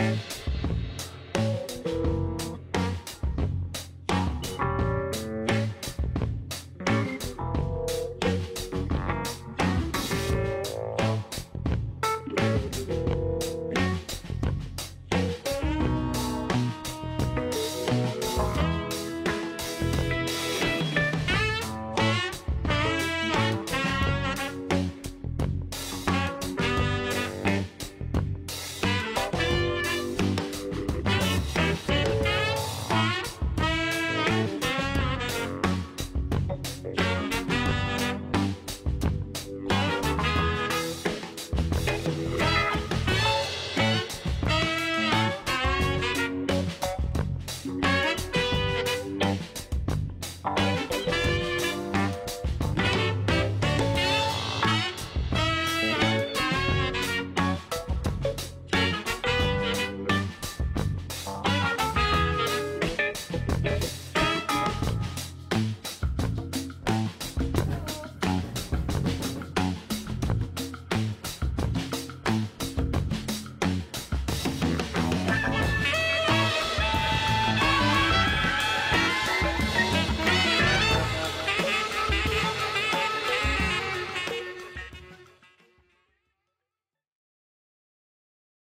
Bye.